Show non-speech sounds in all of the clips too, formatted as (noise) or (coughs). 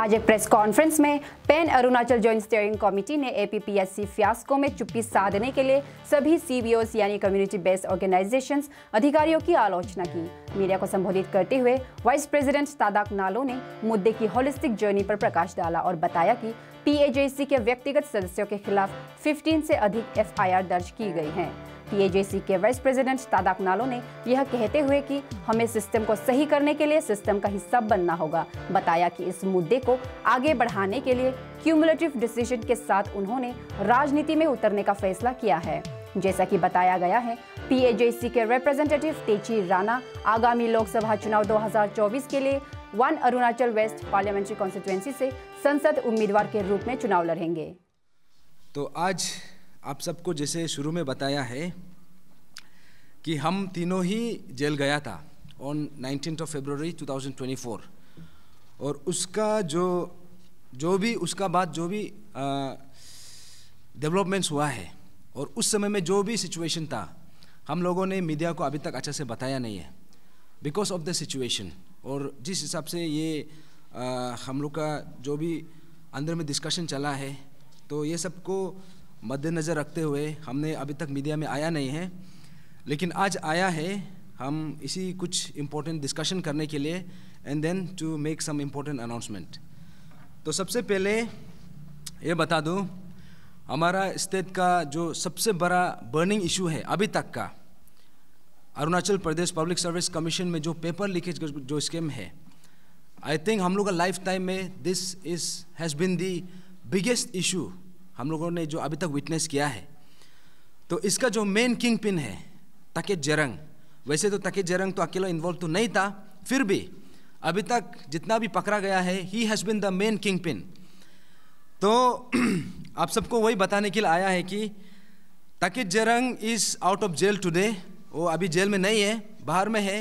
आज एक press conference में pan Arunachal joint steering committee ने एपीपीएससी फियास्को में चुप्पी साधने के लिए सभी सीबीओस यानी कम्युनिटी बेस्ड ऑर्गेनाइजेशंस अधिकारियों की आलोचना की। मीडिया को संबोधित करते हुए वाइस प्रेसिडेंट तादाक नालो ने मुद्दे की होलिस्टिक जर्नी पर प्रकाश डाला और बताया कि पीएजेसी के व्यक्तिगत सदस्यों के खिलाफ 15 से अधिक एफआईआर दर्ज की गई हैं। पीएजेसी के वाइस प्रेसिडेंट तादाक नालो ने यह कहते हुए कि हमें सिस्टम को सही करने के लिए सिस्टम का हिस्सा बनना होगा। बताया कि इस मुद्दे को आगे बढ़ाने के लिए क्यूमुलेटिव डिसीज़न के साथ उन्होंने राजनीति में उतरने का फैसला किया है। जैसा कि बताया गया है पीएजेसी के रिप्रेजेंटेटिव तेची राणा आगामी लोकसभा चुनाव 2024 के लिए one Arunachal west parliamentary constituency से संसद उम्मीदवार के रूप में चुनाव लड़ेंगे। तो आज आप सबको जैसे शुरू में बताया है कि हम तीनों ही जेल गया था ऑन नाइनटीन ऑफ़ फेब्रुवरी 2024 और उसका जो जो भी उसका बाद जो भी डेवलपमेंट्स हुआ है और उस समय में जो भी सिचुएशन था हम लोगों ने मीडिया को अभी तक अच्छे से बताया नहीं है बिकॉज़ ऑफ़ द सिचुएशन और जिस हिसाब से ये आ, हम लोग का जो भी अंदर में डिस्कशन चला है तो ये सबको मद्देनज़र रखते हुए हमने अभी तक मीडिया में आया नहीं है, लेकिन आज आया है, हम इसी कुछ इम्पोर्टेंट डिस्कशन करने के लिए and then to make some important announcement तो सबसे पहले ये बता दूँ, हमारा स्टेट का जो सबसे बड़ा बर्निंग इशू है अभी तक का, Arunachal Pradesh public service commission में जो पेपर लीकेज जो स्कीम है आई थिंक हम लोग का लाइफ टाइम में this is has been the biggest issue हम लोगों ने जो अभी तक विटनेस किया है तो इसका जो मेन किंग पिन है तकेत जरंग। वैसे तो तके जरंग तो अकेला इन्वॉल्व तो नहीं था, फिर भी अभी तक जितना भी पकड़ा गया है ही has been the main kingpin तो (clears throat) आप सबको वही बताने के लिए आया है कि Taket Jerang is out of jail today वो अभी जेल में नहीं है, बाहर में है।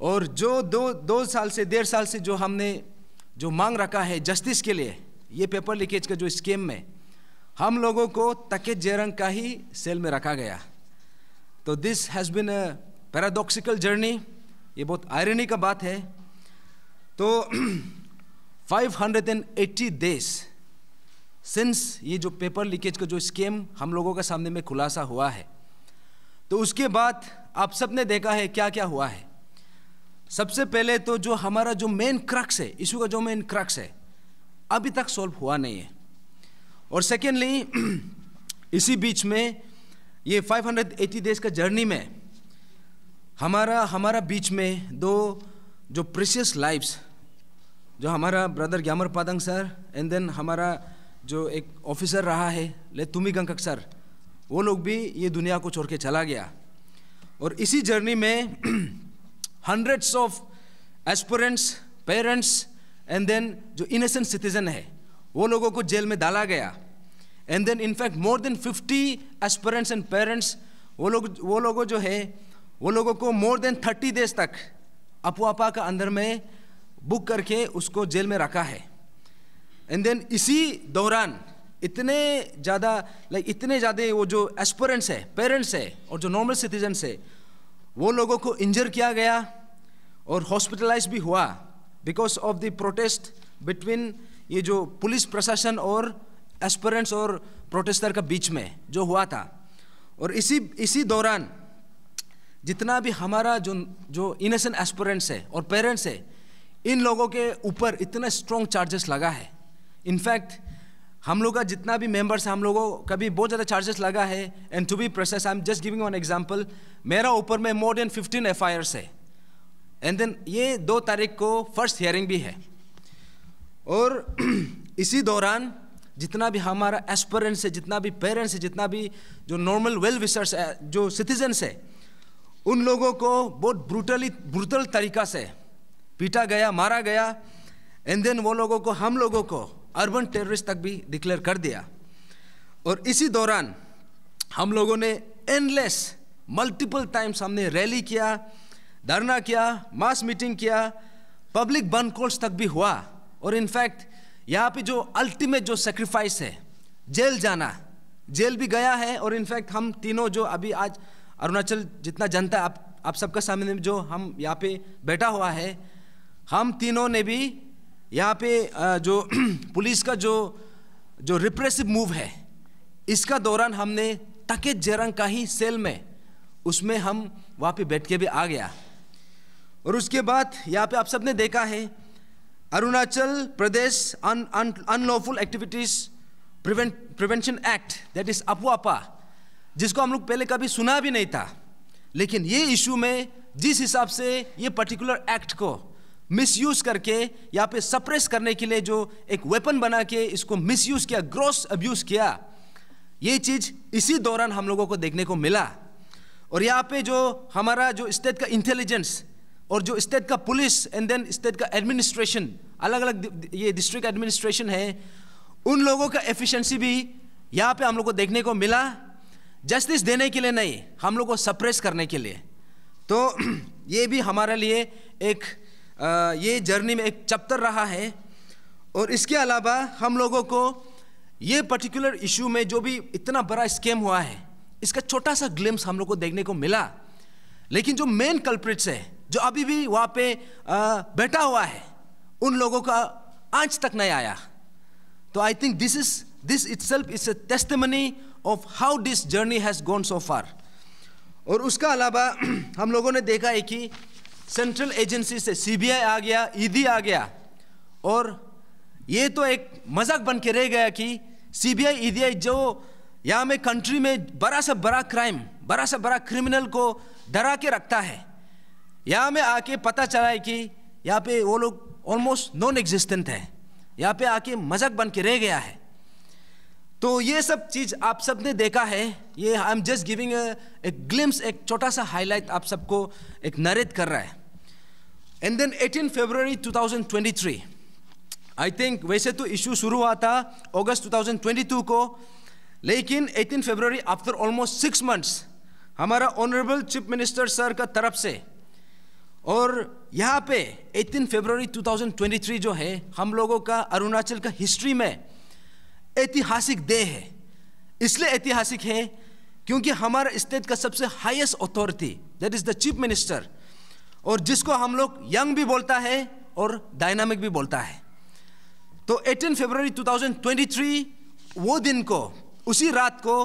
और जो दो दो साल से, डेढ़ साल से जो हमने जो मांग रखा है जस्टिस के लिए, ये पेपर लीकेज का जो स्कीम में हम लोगों को तकेत जेरंग का ही सेल में रखा गया। तो this has been a paradoxical journey ये बहुत आयरनी का बात है। तो 580 डेज़ सिंस ये जो पेपर लीकेज का जो स्कीम हम लोगों के सामने में खुलासा हुआ है। तो उसके बाद आप सबने देखा है क्या क्या हुआ है। सबसे पहले तो जो हमारा जो मेन क्रक्स है इशू का जो मेन क्रक्स है, अभी तक सॉल्व हुआ नहीं है। और सेकेंडली (clears throat) इसी बीच में ये 580 डेज़ का जर्नी में हमारा हमारा बीच में दो जो प्रेशियस लाइफ्स जो हमारा brother Gyamar Padang sir and then हमारा जो एक ऑफिसर रहा है, ले तुमी गंकक सर वो लोग भी ये दुनिया को छोड़ के चला गया। और इसी जर्नी में hundreds of aspirants parents and then जो इनोसेंट सिटीजन है वो लोगों को जेल में डाला गया। And then in fact more than fifty aspirants and parents वो लोग, वो लोगों जो है, वो लोगों को मोर देन थर्टी डेज़ तक अपुआपा का अंदर में बुक करके उसको जेल में रखा है। एंड देन इसी दौरान इतने ज़्यादा लाइक इतने ज़्यादा वो जो एस्परेंट्स है पेरेंट्स है, और जो नॉर्मल सिटीजन्स है, वो लोगों को इंजर किया गया और हॉस्पिटलाइज भी हुआ because of the protest between ये जो पुलिस प्रशासन और एस्पेरेंट्स और प्रोटेस्टर का बीच में जो हुआ था। और इसी इसी दौरान जितना भी हमारा जो जो इनोसेंट एस्पेरेंट्स है और पेरेंट्स है, इन लोगों के ऊपर इतना स्ट्रॉन्ग चार्जेस लगा है। इनफैक्ट हम लोग का जितना भी मेंबर्स है हम लोगों का भी बहुत ज़्यादा चार्जेस लगा है। And to be process I am just giving one example मेरा ऊपर में मोर देन फिफ्टीन एफ़ है। एंड देन ये दो तारीख को फ़र्स्ट हियरिंग भी है। और (clears throat) इसी दौरान जितना भी हमारा एस्परेंट्स है, जितना भी पेरेंट्स है, जितना भी जो नॉर्मल वेल विशर्स है, जो सिटीजन्स है, उन लोगों को बहुत ब्रूटली ब्रूटल तरीका से पीटा गया, मारा गया एंड देन वो लोगों को, हम लोगों को अर्बन टेररिस्ट तक भी डिक्लेयर कर दिया। और इसी दौरान हम लोगों ने एंडलेस मल्टीपल टाइम्स हमने रैली किया, धरना किया मास मीटिंग किया पब्लिक बर्न कोर्स तक भी हुआ। और इनफैक्ट यहाँ पे जो अल्टीमेट जो सेक्रीफाइस है, जेल जाना, जेल भी गया है और इनफैक्ट हम तीनों जो अभी आज अरुणाचल जितना जनता आप आप सबका सामने जो हम यहाँ पे बैठा हुआ है, हम तीनों ने भी यहाँ पे जो (clears throat) पुलिस का जो जो रिप्रेसिव मूव है, इसका दौरान हमने तके जरंग का ही सेल में, उसमें हम वहाँ पे बैठ के भी आ गया। और उसके बाद यहाँ पे आप सबने देखा है Arunachal Pradesh unlawful activities prevent prevention act that is APUAPA जिसको हम लोग पहले कभी सुना भी नहीं था। लेकिन ये इशू में जिस हिसाब से ये पर्टिकुलर एक्ट को मिसयूज करके, यहाँ पे सप्रेस करने के लिए जो एक वेपन बना के इसको मिसयूज किया ग्रॉस अब्यूज किया, ये चीज़ इसी दौरान हम लोगों को देखने को मिला। और यहाँ पे जो हमारा जो स्टेट का इंटेलिजेंस और जो स्टेट का पुलिस एंड देन स्टेट का एडमिनिस्ट्रेशन अलग अलग ये डिस्ट्रिक्ट एडमिनिस्ट्रेशन है। उन लोगों का एफिशिएंसी भी यहाँ पे हम लोग को देखने को मिला। जस्टिस देने के लिए नहीं, हम लोग को सप्रेस करने के लिए। तो (clears throat) ये भी हमारे लिए एक ये जर्नी में एक चैप्टर रहा है। और इसके अलावा हम लोगों को ये पर्टिकुलर इशू में जो भी इतना बड़ा स्कैम हुआ है, इसका छोटा सा ग्लिम्स हम लोग को देखने को मिला। लेकिन जो मेन कल्प्रिट्स है, जो अभी भी वहाँ पे बैठा हुआ है उन लोगों का आज तक नहीं आया। तो I think this is this itself is a testimony of how this journey has gone so far और उसका अलावा (clears throat) हम लोगों ने देखा है कि सेंट्रल एजेंसी से सीबीआई आ गया ईडी आ गया। और ये तो एक मज़ाक बन के रह गया कि सीबीआई ईडी जो यहाँ में कंट्री में बड़ा से बड़ा क्राइम बड़ा से बड़ा क्रिमिनल को डरा के रखता है। यहाँ में आके पता चला है कि यहाँ पे वो लोग ऑलमोस्ट नॉन एग्जिस्टेंट है। यहाँ पे आके मज़ाक बन के रह गया है। तो ये सब चीज़ आप सबने देखा है। ये आई एम जस्ट गिविंग एक ग्लिम्स एक छोटा सा हाईलाइट आप सबको एक नरेट कर रहा है। And then 18 February 2023 I think वैसे तो इशू शुरू हुआ था अगस्त 2022 को, लेकिन 18 फरवरी आफ्टर ऑलमोस्ट सिक्स मंथ्स हमारा ऑनरेबल चीफ मिनिस्टर सर का तरफ़ से और यहाँ पे 18 फरवरी 2023 जो है, हम लोगों का अरुणाचल का हिस्ट्री में ऐतिहासिक डे है। इसलिए ऐतिहासिक है क्योंकि हमारा स्टेट का सबसे highest authority that is the chief minister और जिसको हम लोग यंग भी बोलता है और डायनामिक भी बोलता है। तो 18 फरवरी 2023 वो दिन को, उसी रात को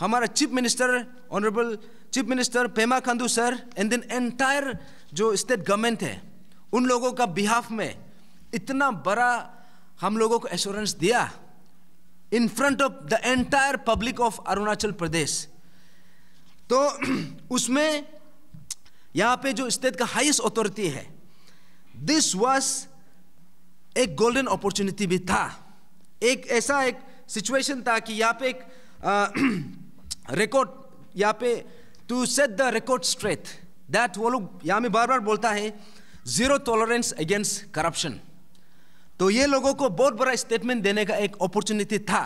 हमारा chief minister honourable chief minister Pema Khandu sir and then entire जो स्टेट गवर्नमेंट है, उन लोगों का बिहाफ में इतना बड़ा हम लोगों को एश्योरेंस दिया in front of the entire public of Arunachal Pradesh तो (clears throat) उसमें यहाँ पे जो स्टेट का हाईएस्ट अथॉरिटी है दिस वाज एक गोल्डन अपॉर्चुनिटी भी था। एक ऐसा एक सिचुएशन था कि यहाँ पे एक रिकॉर्ड (clears throat) यहाँ पे to set the record straight that वो लोग यहाँ में बार बार बोलता है ज़ीरो टॉलरेंस अगेंस्ट करप्शन तो ये लोगों को बहुत बड़ा स्टेटमेंट देने का एक अपॉर्चुनिटी था,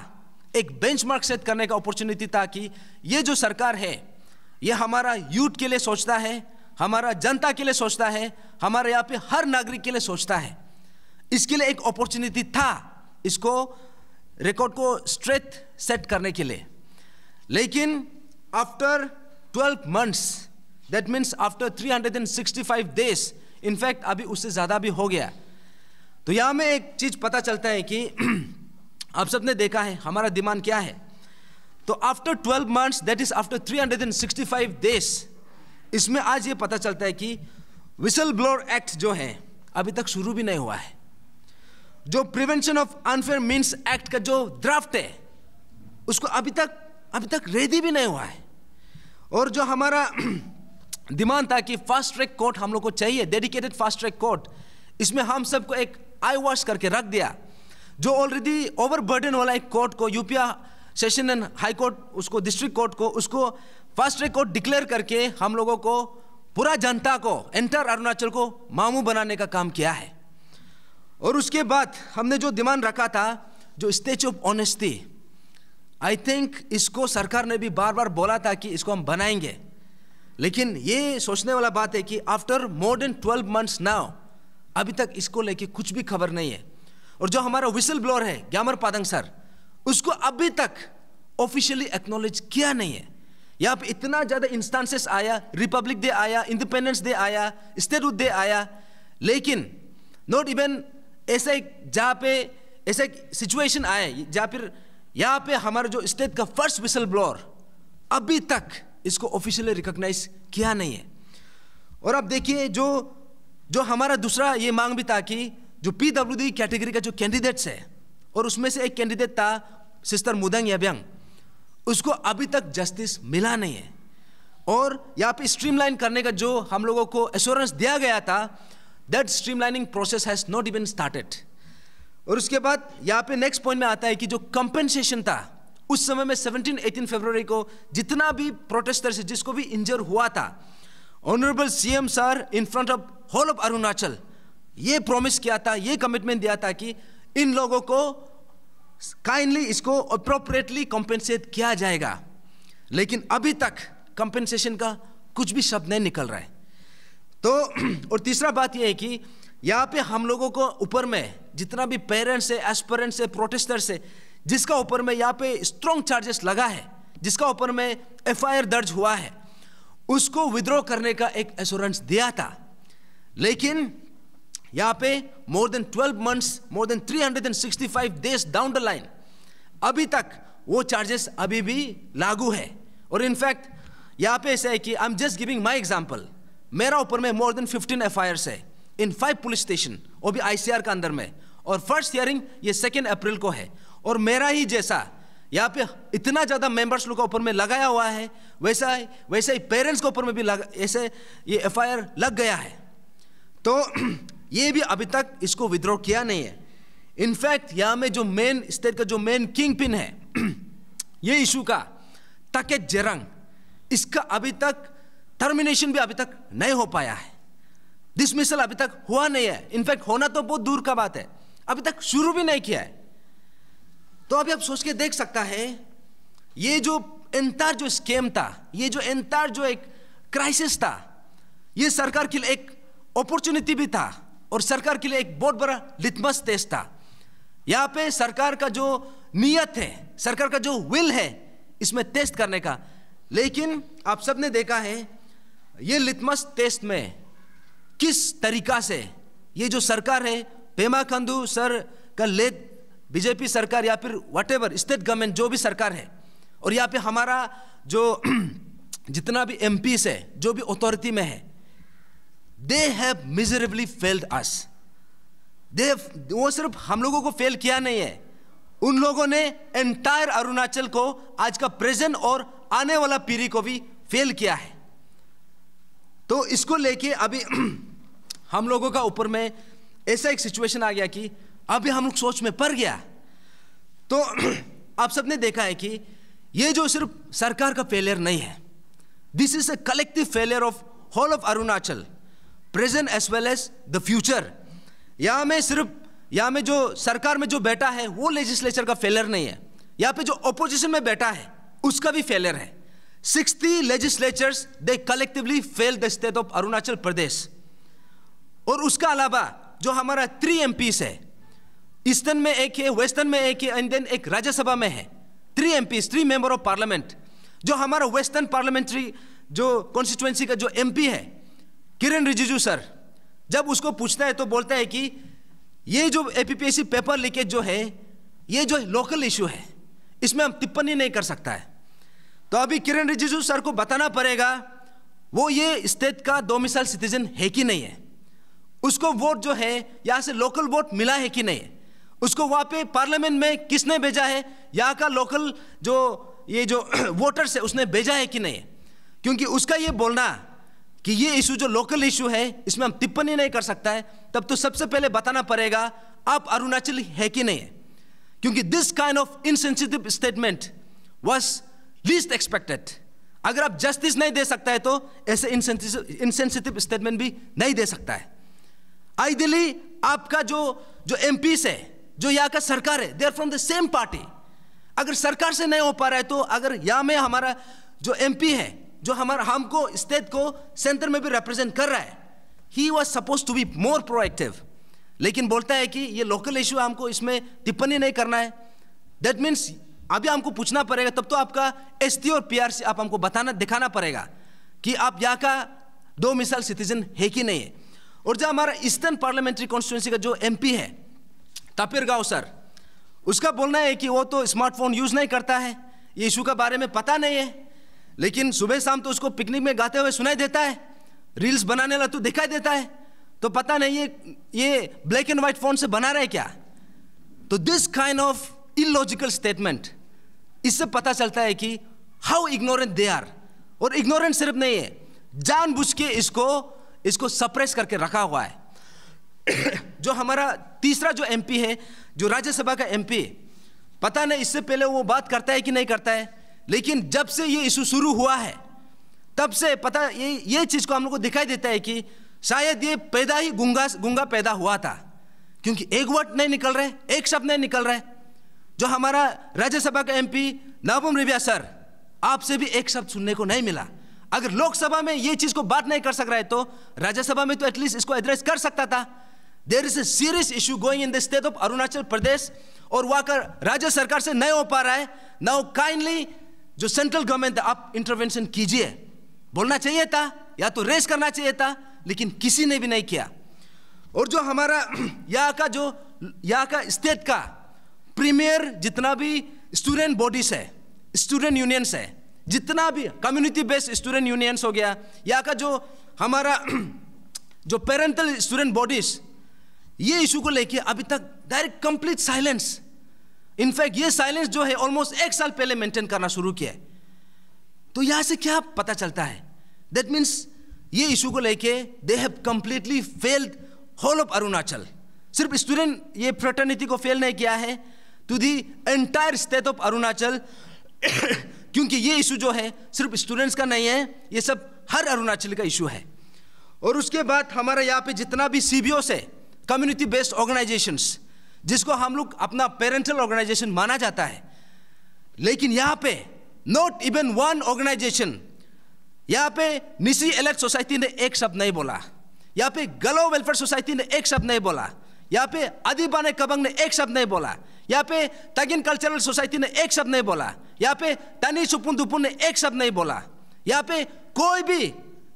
एक बेंचमार्क सेट करने का अपॉर्चुनिटी था कि ये जो सरकार है, ये हमारा यूथ के लिए सोचता है, हमारा जनता के लिए सोचता है, हमारे यहाँ पे हर नागरिक के लिए सोचता है। इसके लिए एक अपॉर्चुनिटी था इसको रिकॉर्ड को स्ट्रेट सेट करने के लिए। लेकिन after 12 months that means after 365 days in fact अभी उससे ज़्यादा भी हो गया। तो यहाँ में एक चीज़ पता चलता है कि (clears throat) आप सबने देखा है, हमारा डिमांड क्या है? तो after 12 months that is after 365 days इसमें आज ये पता चलता है कि विसल ब्लोअर एक्ट जो है, अभी तक शुरू भी नहीं हुआ है। जो prevention of unfair means act का जो ड्राफ्ट है, उसको अभी तक अभी तक रेडी भी नहीं हुआ है। और जो हमारा (clears throat) डिमांड था कि फास्ट ट्रैक कोर्ट हम लोग को चाहिए डेडिकेटेड फास्ट ट्रैक कोर्ट इसमें हम सबको एक आई वॉश करके रख दिया। जो ऑलरेडी ओवर बर्डन वाला एक कोर्ट को यूपिया सेशन एंड हाई कोर्ट उसको डिस्ट्रिक्ट कोर्ट को, उसको फास्ट ट्रैक कोर्ट डिक्लेयर करके हम लोगों को पूरा जनता को एंटर अरुणाचल को मामू बनाने का काम किया है। और उसके बाद हमने जो डिमांड रखा था, जो स्टेच ऑफ़ ऑनेस्टी आई थिंक इसको सरकार ने भी बार बार बोला था कि इसको हम बनाएँगे। लेकिन ये सोचने वाला बात है कि after more than twelve months now अभी तक इसको लेके कुछ भी खबर नहीं है। और जो हमारा विसल ब्लोअर है, ग्यामर पादंग सर, उसको अभी तक ऑफिशियली एक्नोलेज किया नहीं है। यहाँ पे इतना ज़्यादा इंस्टांसेस आया रिपब्लिक डे आया इंडिपेंडेंस डे आया स्टेट डे आया। लेकिन नॉट इवन ऐसे जहाँ पे ऐसे सिचुएशन आए जहाँ फिर यहाँ पे हमारे जो स्टेट का फ़र्स्ट विसल ब्लोअर अभी तक इसको ऑफिशियली रिकॉग्नाइज किया नहीं है। और अब देखिए जो जो हमारा दूसरा ये मांग भी था कि जो पी डब्ल्यू डी कैटेगरी का जो कैंडिडेट्स है, और उसमें से एक कैंडिडेट था सिस्टर मुदंग याब्यांग उसको अभी तक जस्टिस मिला नहीं है। और यहाँ पे स्ट्रीमलाइन करने का जो हम लोगों को एश्योरेंस दिया गया था that streamlining process has not even started और उसके बाद यहाँ पे नेक्स्ट पॉइंट में आता है कि जो कंपेंसेशन था, उस समय में 17 18 फरवरी को जितना भी प्रोटेस्टर्स जिसको भी इंजर हुआ था honourable CM sir in front of whole of Arunachal ये प्रॉमिस किया था, ये कमिटमेंट दिया था कि इन लोगों को काइंडली इसको अप्रोप्रिएटली कॉम्पेंसेट किया जाएगा। लेकिन अभी तक कंपेंसेशन का कुछ भी शब्द नहीं निकल रहा है। तो (clears throat) और तीसरा बात यह है कि यहाँ पे हम लोगों को ऊपर में जितना भी पेरेंट्स है एस्पेरेंट्स है प्रोटेस्टर्स है जिसका ऊपर में यहाँ पे स्ट्रॉन्ग चार्जेस लगा है, जिसका ऊपर में एफआईआर दर्ज हुआ है, उसको विद्रॉ करने का एक एश्योरेंस दिया था। लेकिन यहाँ पे more than 12 months more than 365 days down the line अभी तक वो चार्जेस अभी भी लागू है। और इनफैक्ट यहाँ पे ऐसा है कि I am just giving my example मेरा ऊपर में मोर देन 15 एफ़ है। इन फाइव पुलिस स्टेशन वो भी आईसीआर का अंदर में। और फ़र्स्ट हियरिंग ये सेकेंड अप्रैल को है। और मेरा ही जैसा, यहाँ पे इतना ज़्यादा मेंबर्स लोग ऊपर में लगाया हुआ है, वैसा वैसे ही पेरेंट्स के ऊपर में भी लगा, ऐसे ये एफआईआर लग गया है। तो (clears throat) ये भी अभी तक इसको विद्रॉ किया नहीं है। इनफैक्ट यहाँ में जो मेन स्टेट का जो मेन किंग पिन है, (clears throat) ये इशू का तकेत जेरंग इसका अभी तक टर्मिनेशन भी अभी तक नहीं हो पाया है। डिसमिसल अभी तक हुआ नहीं है। इनफैक्ट होना तो बहुत दूर का बात है। अभी तक शुरू भी नहीं किया है। तो अभी आप सोच के देख सकता है, ये जो एंटायर जो स्केम था, ये जो एंटायर जो एक क्राइसिस था, ये सरकार के लिए एक अपॉर्चुनिटी भी था और सरकार के लिए एक बहुत बड़ा लिटमस टेस्ट था। यहाँ पे सरकार का जो नियत है, सरकार का जो विल है, इसमें टेस्ट करने का। लेकिन आप सबने देखा है, ये लिटमस टेस्ट में किस तरीका से ये जो सरकार है पेमा खंडू सर का लेद, बीजेपी सरकार या फिर वट स्टेट गवर्नमेंट जो भी सरकार है, और यहाँ पे हमारा जो (clears throat) जितना भी एम है, जो भी अथॉरिटी में है they have miserably failed us they वो सिर्फ़ हम लोगों को फेल किया नहीं है। उन लोगों ने एंटायर अरुणाचल को, आज का प्रेजेंट और आने वाला पीढ़ी को भी फेल किया है। तो इसको लेके अभी (clears throat) हम लोगों का ऊपर में ऐसा एक सिचुएशन आ गया कि अभी हम लोग सोच में पड़ गया। तो (clears throat) आप सबने देखा है कि ये जो सिर्फ़ सरकार का फेलियर नहीं है this is a collective failure of whole of Arunachal present as well as the future यहाँ में सिर्फ़, यहाँ में जो सरकार में जो बैठा है, वो लेजिस्लेचर का फेलियर नहीं है। यहाँ पे जो ऑपोजिशन में बैठा है, उसका भी फेलियर है। Sixty legislatures they collectively fail the state of Arunachal Pradesh और उसका अलावा जो हमारा थ्री एम है। ईस्टर्न में एक है वेस्टर्न में एक है एंड देन एक राज्यसभा में है। Three M three member of parliament जो हमारा वेस्टर्न पार्लियामेंट्री जो कॉन्स्टिट्युएंसी का जो एमपी है किरण रिजिजू सर जब उसको पूछता है तो बोलता है कि ये जो एपीपीएससी पेपर लीकेज जो है, ये जो लोकल इशू है, इसमें हम टिप्पणी नहीं कर सकता है। तो अभी किरण रिजिजू सर को बताना पड़ेगा, वो ये स्टेट का दो मिसाल सिटीजन है कि नहीं है। उसको वोट जो है, यहाँ से लोकल वोट मिला है कि नहीं? उसको वहाँ पे पार्लियामेंट में किसने भेजा है? यहाँ का लोकल जो, ये जो (clears throat) वोटर्स है, उसने भेजा है कि नहीं? क्योंकि उसका ये बोलना कि ये इशू जो लोकल इशू है, इसमें हम टिप्पणी नहीं कर सकता है। तब तो सबसे पहले बताना पड़ेगा, आप अरुणाचली है कि नहीं? क्योंकि this kind of insensitive statement was least expected अगर आप जस्टिस नहीं दे सकता है तो ऐसे इनसेंसिटिव स्टेटमेंट भी नहीं दे सकता है। आइडियली आपका जो जो एम है, जो यहाँ का सरकार है they are from the same party अगर सरकार से नहीं हो पा रहा है तो अगर यहाँ में हमारा जो एमपी है, जो हमारा, हमको स्टेट को सेंटर में भी रिप्रेजेंट कर रहा है he was suppose to be more proactive लेकिन बोलता है कि ये लोकल इशू हमको इसमें टिप्पणी नहीं करना है। दैट मीन्स अभी हमको पूछना पड़ेगा, तब तो आपका एसटी और पी आप हमको बताना, दिखाना पड़ेगा कि आप यहाँ का दो मिसाल सिटीजन है कि नहीं है। और जो हमारा ईस्टर्न पार्लियामेंट्री कॉन्स्टिट्यूंसी का जो एमपी है, तापिर गाँव सर, उसका बोलना है कि वो तो स्मार्टफ़ोन यूज़ नहीं करता है। ये इशू के बारे में पता नहीं है। लेकिन सुबह शाम तो उसको पिकनिक में गाते हुए सुनाई देता है। रील्स बनाने वाला तो दिखाई देता है। तो पता नहीं ये ये ब्लैक एंड व्हाइट फ़ोन से बना रहा है क्या? तो this kind of illogical statement इससे पता चलता है कि हाउ इग्नोरेंट दे आर और इग्नोरेंट सिर्फ़ नहीं है, जानबूझ के इसको इसको सप्रेस करके रखा हुआ है। जो हमारा तीसरा जो एमपी है, जो राज्यसभा का एमपी पता नहीं, इससे पहले वो बात करता है कि नहीं करता है, लेकिन जब से ये इशू शुरू हुआ है, तब से पता, ये ये चीज़ को हम लोग को दिखाई देता है कि शायद ये पैदा ही गुंगा गुंगा पैदा हुआ था, क्योंकि एक वर्ड नहीं निकल रहे, एक शब्द नहीं निकल रहे। जो हमारा राज्यसभा का एमपी नवम रिविया सर, आपसे भी एक शब्द सुनने को नहीं मिला। अगर लोकसभा में ये चीज़ को बात नहीं कर सक रहा है तो राज्यसभा में तो एटलीस्ट इसको एड्रेस कर सकता था। There is a serious issue going in the state of Arunachal Pradesh और वहाँ का राज्य सरकार से नहीं हो पा रहा है। नाउ काइंडली जो सेंट्रल गवर्नमेंट है, आप इंटरवेंशन कीजिए। बोलना चाहिए था या तो रेस करना चाहिए था, लेकिन किसी ने भी नहीं किया। और जो हमारा (clears throat) यहाँ का जो, यहाँ का स्टेट का प्रीमियर जितना भी स्टूडेंट बॉडीज है स्टूडेंट यूनियंस है जितना भी कम्युनिटी बेस्ड स्टूडेंट यूनियंस हो गया यहाँ का जो हमारा (clears throat) जो पेरेंटल स्टूडेंट बॉडीज ये इशू को लेके अभी तक direct complete silence in fact ये साइलेंस जो है ऑलमोस्ट एक साल पहले मेंटेन करना शुरू किया है। तो यहाँ से क्या पता चलता है? दैट मीन्स ये इशू को लेके they have completely failed whole of Arunachal सिर्फ़ स्टूडेंट ये फ्रेटर्निटी को फेल नहीं किया है। To the entire state of Arunachal क्योंकि ये इशू जो है, सिर्फ़ स्टूडेंट्स का नहीं है, ये सब हर अरुणाचल का इशू है। और उसके बाद हमारा यहाँ पे जितना भी से कम्युनिटी बेस्ड ऑर्गेनाइजेशंस जिसको हम लोग अपना पेरेंटल ऑर्गेनाइजेशन माना जाता है, लेकिन यहाँ पे नॉट इवन वन ऑर्गेनाइजेशन यहाँ पे निशी एलेक्ट सोसाइटी ने एक शब्द नहीं बोला, यहाँ पे गलो वेलफेयर सोसाइटी ने एक शब्द नहीं बोला, यहाँ पे अदीबाने कबंग ने एक शब्द नहीं बोला यहाँ पे तगिन कल्चरल सोसाइटी ने एक शब्द नहीं बोला। यहाँ पे तनी सुपुन दुपुन ने एक शब्द नहीं बोला। यहाँ पे कोई भी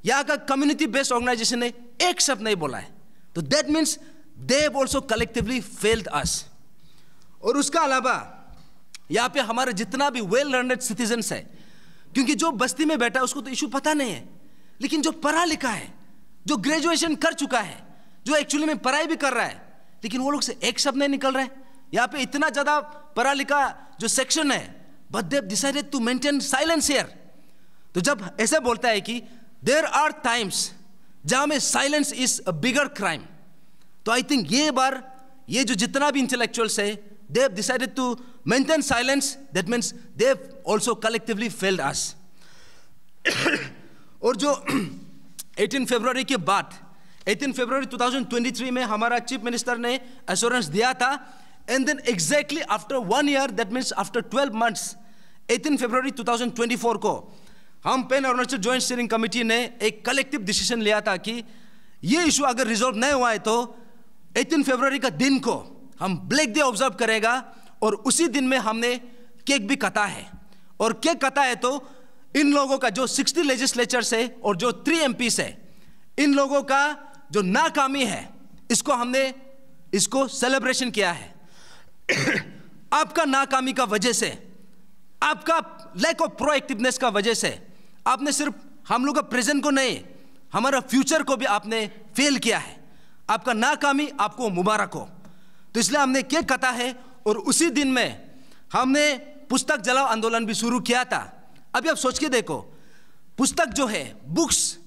यहाँ का कम्युनिटी बेस्ड ऑर्गेनाइजेशन ने एक शब्द नहीं बोला है। तो that means they also collectively failed us और उसका अलावा यहाँ पे हमारे जितना भी वेल लर्नड सिटीजन्स है, क्योंकि जो बस्ती में बैठा है, उसको तो इशू पता नहीं है। लेकिन जो पढ़ा लिखा है, जो ग्रेजुएशन कर चुका है, जो एक्चुअली में पढ़ाई भी कर रहा है, लेकिन वो लोग से एक शब्द नहीं निकल रहा है। यहाँ पे इतना ज़्यादा पढ़ा लिखा जो सेक्शन है but they've decided to maintain silence here तो जब ऐसे बोलता है कि देर आर टाइम्स जहाँ में silence is a bigger crime तो आई थिंक ये बार ये जो जितना भी इंटेलेक्चुअल्स है they have decided to maintain silence that means they've also collectively failed us और जो (coughs) 18 फरवरी के बाद 18 फरवरी 2023 में हमारा चीफ मिनिस्टर ने एश्योरेंस दिया था and then exactly after one year that means after 12 months 18 फरवरी 2024 को, हम pan Arunachal joint steering committee ने एक कलेक्टिव डिसीज़न लिया था कि ये इशू अगर रिजोल्व नहीं हुआ है तो 18 फरवरी का दिन को हम ब्लैक डे ऑब्ज़र्व करेगा और उसी दिन में हमने केक भी कटा है। और केक कटा है तो इन लोगों का जो 60 लेजिस्लेचर है और जो थ्री एम है, इन लोगों का जो नाकामी है, इसको हमने, इसको सेलिब्रेशन किया है। आपका नाकामी का वजह से, आपका लैक ऑफ़ प्रोएक्टिवनेस का वजह से, आपने सिर्फ़ हम लोग का प्रेजेंट को नहीं, हमारा फ्यूचर को भी आपने फेल किया है। आपका नाकामी आपको मुबारक हो। तो इसलिए हमने केक कटा है और उसी दिन में हमने पुस्तक जलाओ आंदोलन भी शुरू किया था। अभी आप सोच के देखो, पुस्तक जो है बुक्स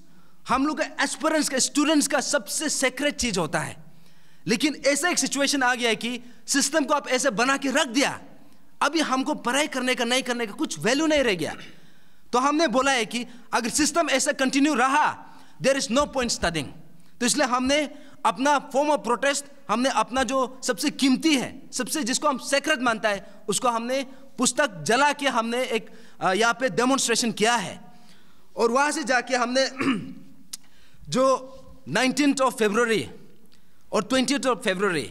हम लोग का एस्पिरेंट्स का स्टूडेंट्स का सबसे सेक्रेट चीज़ होता है। लेकिन ऐसा एक सिचुएशन आ गया है कि सिस्टम को आप ऐसे बना के रख दिया, अभी हमको पढ़ाई करने का, नहीं करने का कुछ वैल्यू नहीं रह गया। तो हमने बोला है कि अगर सिस्टम ऐसा कंटिन्यू रहा there is no point studying तो इसलिए हमने अपना फॉर्म ऑफ़ प्रोटेस्ट हमने अपना जो सबसे कीमती है, सबसे जिसको हम सेक्रेट मानता है, उसको हमने पुस्तक जला के हमने एक यहाँ पे डेमोन्स्ट्रेशन किया है। और वहाँ से जाके हमने (clears throat) जो नाइनटीन ऑफ़ फेब्रवरी और twenty of February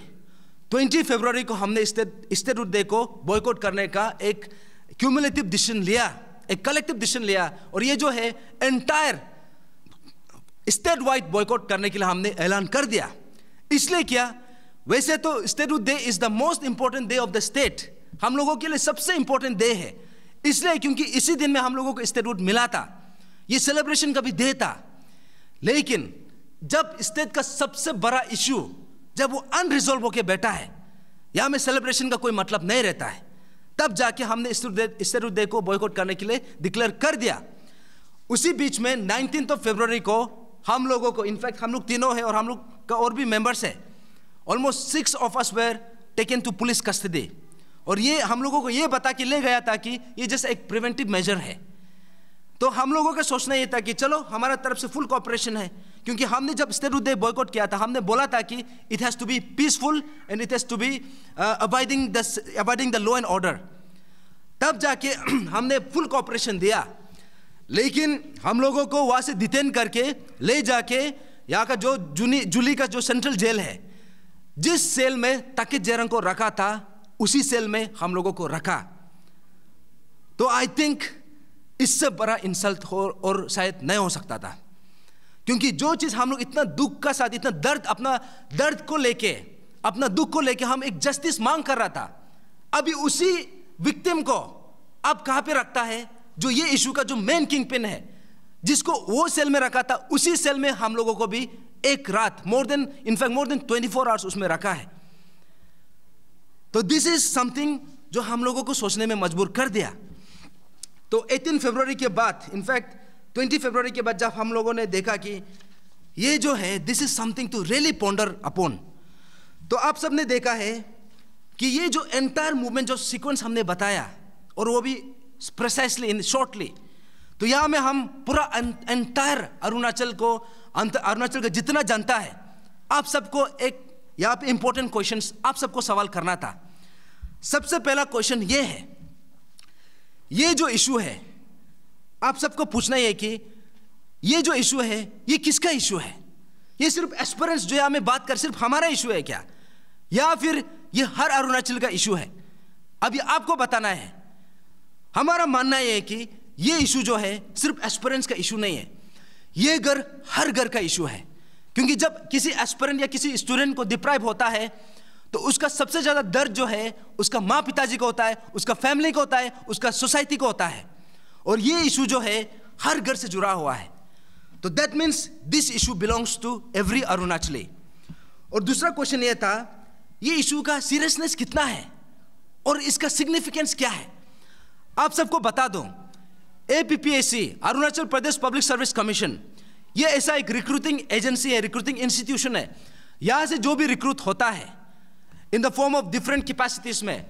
twenty February को हमने स्टेट स्टेट डे को बॉयकॉट करने का एक क्यूमुलेटिव डिसीज़न लिया, एक कलेक्टिव डिसीज़न लिया, और ये जो है एंटायर स्टेट वाइड बॉयकॉट करने के लिए हमने ऐलान कर दिया। इसलिए क्या, वैसे तो statehood day is the most important day of the state हम लोगों के लिए सबसे इंपॉर्टेंट डे है। इसलिए क्योंकि इसी दिन में हम लोगों को स्टेटहुड मिला था, ये सेलिब्रेशन का भी डे था लेकिन जब स्टेट का सबसे बड़ा इश्यू जब वो अनरिजोल्व होके बैठा है या में सेलिब्रेशन का कोई मतलब नहीं रहता है। तब जाके हमने स्टेटहुड डे को बॉयकॉट करने के लिए डिक्लेयर कर दिया। उसी बीच में नाइनटीन ऑफ़ फेब्रुवरी को हम लोगों को इनफैक्ट हम लोग तीनों हैं और हम लोग का और भी मेंबर्स है। Almost six of us were taken to police custody और ये हम लोगों को ये बता के ले गया था कि ये जैसे एक प्रिवेंटिव मेजर है। तो हम लोगों का सोचना ये था कि चलो, हमारा तरफ़ से फुल कॉपरेशन है। क्योंकि हमने जब स्टेट डे बॉयकॉट किया था, हमने बोला था कि it has to be peaceful and it has to be abiding the abiding the law and order तब जाके (clears throat) हमने फुल कॉपरेशन दिया। लेकिन हम लोगों को वहाँ से डिटेन करके ले जाके यहाँ का जो जूनी, जुली का जो सेंट्रल जेल है, जिस सेल में तकित जयरंग को रखा था, उसी सेल में हम लोगों को रखा। तो आई थिंक इससे बड़ा इंसल्ट हो, और शायद नहीं हो सकता था। क्योंकि जो चीज़ हम लोग इतना दुख का साथ, इतना दर्द, अपना दर्द को लेके, अपना दुख को लेके हम एक जस्टिस मांग कर रहा था। अभी उसी विक्टिम को अब कहाँ पे रखता है? जो ये इशू का जो मेन किंग पिन है, जिसको वो सेल में रखा था, उसी सेल में हम लोगों को भी एक रात more than in fact more than twenty four hours उसमें रखा है। तो दिस इज़ समथिंग जो हम लोगों को सोचने में मजबूर कर दिया। तो 18 फरवरी के बाद इनफैक्ट 20 फरवरी के बाद जब हम लोगों ने देखा कि ये जो है this is something to really ponder upon तो आप सबने देखा है कि ये जो एंटायर मूवमेंट जो सीक्वेंस हमने बताया, और वो भी प्रिसाइसली इन शॉर्टली तो यहाँ में हम पूरा एंटायर अरुणाचल को अरुणाचल का जितना जनता है, आप सबको एक, यहाँ पे इंपॉर्टेंट क्वेश्चंस आप सबको सवाल करना था। सबसे पहला क्वेश्चन ये है, ये जो इशू है आप सबको पूछना है कि ये जो इशू है, ये किसका इशू है? ये सिर्फ़ एस्पेरेंस जो है में बात कर, सिर्फ़ हमारा इशू है क्या? या फिर ये हर अरुणाचल का इशू है? अब अभी आपको बताना है। हमारा मानना यह है कि ये इशू जो है, सिर्फ़ एस्पेरेंस का इशू नहीं है। ये घर, हर घर का इशू है। क्योंकि जब किसी एस्पेरेंट या किसी स्टूडेंट को डिप्राइव होता है तो उसका सबसे ज़्यादा दर्द जो है, उसका माँ पिताजी को होता है, उसका फैमिली को होता है, उसका सोसाइटी को होता है। और ये इशू जो है, हर घर से जुड़ा हुआ है। तो that means this issue belongs to every Arunachali और दूसरा क्वेश्चन ये था, ये इशू का सीरियसनेस कितना है? और इसका सिग्निफिकेंस क्या है? आप सबको बता दो APPSC Arunachal Pradesh public service commission ये ऐसा एक रिक्रूटिंग एजेंसी है रिक्रूटिंग इंस्टीट्यूशन है। यहाँ से जो भी रिक्रूट होता है in the form of different capacities में,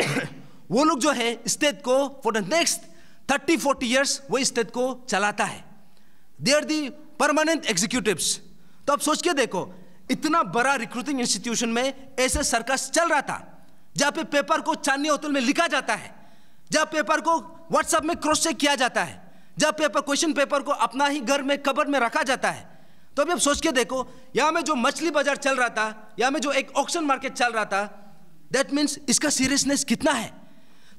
(coughs) वो लोग जो है स्टेट को for the next thirty forty years वो स्टेट को चलाता है। They are the permanent executives तो आप सोच के देखो, इतना बड़ा रिक्रूटिंग इंस्टीट्यूशन में ऐसे सर्कस चल रहा था, जहाँ पे पेपर को चांदनी होटल में लिखा जाता है, जहाँ पेपर को व्हाट्सएप में क्रॉस चेक किया जाता है जब पेपर क्वेश्चन पेपर को अपना ही घर में कबर में रखा जाता है। तो अभी आप सोच के देखो, यहाँ में जो मछली बाज़ार चल रहा था, यहाँ में जो एक ऑक्शन मार्केट चल रहा था दैट मीन्स इसका सीरियसनेस कितना है?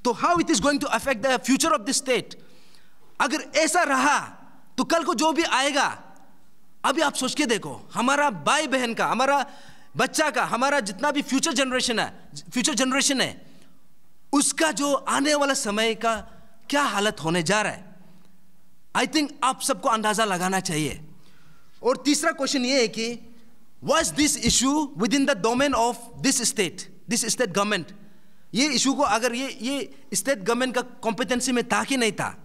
तो how it is going to affect the future of the state अगर ऐसा रहा तो कल को जो भी आएगा, अभी आप सोच के देखो, हमारा भाई बहन का, हमारा बच्चा का, हमारा जितना भी फ्यूचर जनरेशन है फ्यूचर जनरेशन है, उसका जो आने वाला समय का क्या हालत होने जा रहा है? आई थिंक आप सबको अंदाज़ा लगाना चाहिए। और तीसरा क्वेश्चन ये है कि was this issue within the domain of this state this state government ये इशू को अगर ये ये स्टेट गवर्नमेंट का कॉम्पिटेंसी में था कि नहीं था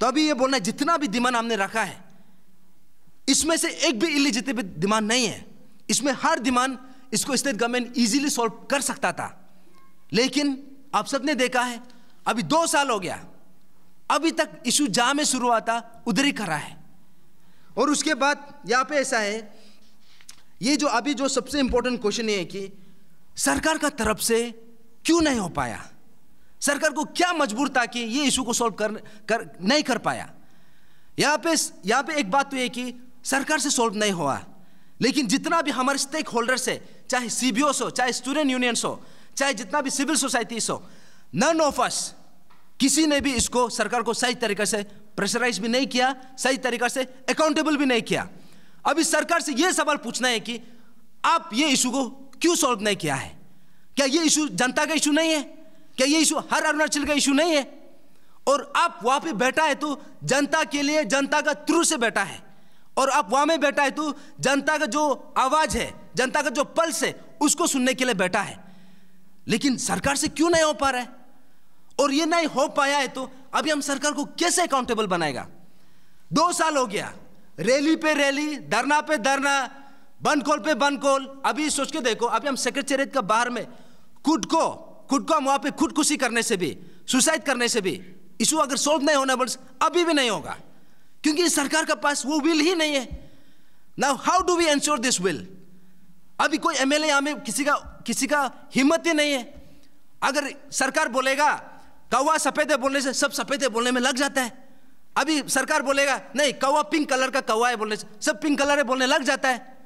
तो अभी ये बोलना है, जितना भी डिमांड हमने रखा है, इसमें से एक भी इलिजिटेबल डिमांड नहीं है। इसमें हर डिमांड इसको स्टेट गवर्नमेंट इजीली सॉल्व कर सकता था। लेकिन आप सबने देखा है, अभी दो साल हो गया, अभी तक इशू जहाँ में शुरू हुआ था, उधर ही खड़ा है। और उसके बाद यहाँ पे ऐसा है, ये जो अभी जो सबसे इंपॉर्टेंट क्वेश्चन ये है कि सरकार का तरफ़ से क्यों नहीं हो पाया? सरकार को क्या मजबूर था कि ये इशू को सॉल्व कर, कर नहीं कर पाया? यहाँ पे यहाँ पे एक बात तो ये कि सरकार से सॉल्व नहीं हुआ। लेकिन जितना भी हमारे स्टेक होल्डर्स है चाहे सीबीओस हो चाहे स्टूडेंट यूनियंस हो चाहे जितना भी सिविल सोसाइटीज हो नन ऑफ़ अस किसी ने भी इसको सरकार को सही तरीके से प्रेशराइज भी नहीं किया सही तरीके से अकाउंटेबल भी नहीं किया। अभी सरकार से यह सवाल पूछना है कि आप ये इशू को क्यों सॉल्व नहीं किया है? क्या ये इशू जनता का इशू नहीं है? क्या ये इशू हर अरुणाचल का इशू नहीं है? और आप वहाँ पे बैठा है तो जनता के लिए जनता का थ्रू से बैठा है। और आप वहाँ में बैठा है तो जनता का जो आवाज़ है, जनता का जो पल्स है, उसको सुनने के लिए बैठा है। लेकिन सरकार से क्यों नहीं हो पा रहा है? और ये नहीं हो पाया है तो अभी हम सरकार को कैसे अकाउंटेबल बनाएगा? दो साल हो गया। रैली पे रैली, धरना पे धरना, बंद कॉल पे बंद कॉल। अभी सोच के देखो, अभी हम सेक्रेटरीट का बाहर में खुद को खुद को हम वहाँ पे खुदकुशी करने से भी, सुसाइड करने से भी, इशू अगर सोल्व नहीं होना बस अभी भी नहीं होगा। क्योंकि सरकार के पास वो विल ही नहीं है। Now how do we ensure this will अभी कोई एमएलए यहाँ में किसी का किसी का हिम्मत ही नहीं है। अगर सरकार बोलेगा, कौवा सफ़ेद है बोलने से, सब सफ़ेद है बोलने में लग जाता है। अभी सरकार बोलेगा, नहीं, कौवा पिंक कलर का कौवा है बोलने से, सब पिंक कलर है बोलने लग जाता है।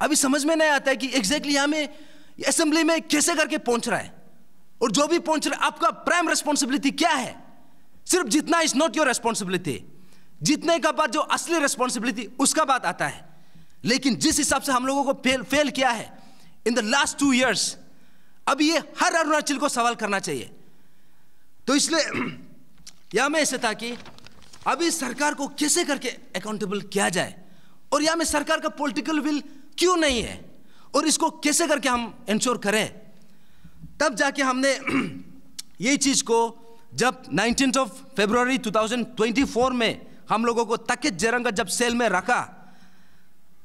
अभी समझ में नहीं आता है कि एग्जैक्टली यहाँ में असेंबली में कैसे करके पहुँच रहा है? और जो भी पहुँच रहा है, आपका प्राइम रेस्पॉन्सिबिलिटी क्या है? सिर्फ़ जितना इज़ नॉट योर रेस्पॉन्सिबिलिटी जितने का बात जो असली रेस्पॉन्सिबिलिटी उसका बात आता है। लेकिन जिस हिसाब से हम लोगों को फेल फेल किया है in the last two years अब ये हर अरुणाचल को सवाल करना चाहिए। तो इसलिए, यहाँ में ऐसे था कि अभी सरकार को कैसे करके अकाउंटेबल किया जाए? और यहाँ में सरकार का पॉलिटिकल विल क्यों नहीं है? और इसको कैसे करके हम इंश्योर करें? तब जाके हमने (clears throat) ये चीज़ को जब 19th ऑफ़ फरवरी 2024 में हम लोगों को तकित जरंगा जब सेल में रखा,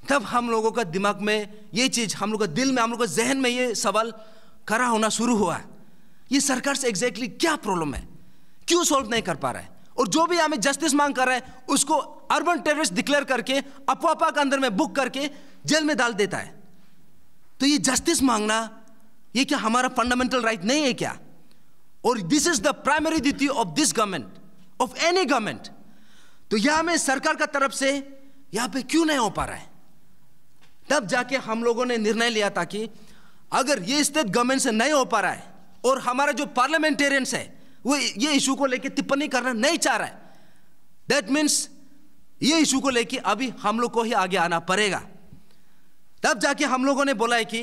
तब हम लोगों का दिमाग में ये चीज़, हम लोग का दिल में, हम लोग का जहन में ये सवाल खड़ा होना शुरू हुआ। ये सरकार से एग्जैक्टली क्या प्रॉब्लम है? क्यों सॉल्व नहीं कर पा रहा है? और जो भी हमें जस्टिस मांग कर रहा है, उसको अर्बन टेररिस्ट डिक्लेयर करके अपवापा के अंदर में बुक करके जेल में डाल देता है। तो ये जस्टिस मांगना, ये क्या हमारा फंडामेंटल राइट नहीं है क्या? और this is the primary duty of this government of any government तो यहाँ में सरकार का तरफ़ से यहाँ पे क्यों नहीं हो पा रहा है? तब जाके हम लोगों ने निर्णय लिया था कि अगर ये स्टेट गवर्नमेंट से नहीं हो पा रहा है और हमारा जो पार्लियामेंटेरियंस है, वो ये इशू को लेके टिप्पणी करना नहीं चाह रहा है दैट मीन्स ये इशू को लेके अभी हम लोग को ही आगे आना पड़ेगा। तब जाके हम लोगों ने बोला है कि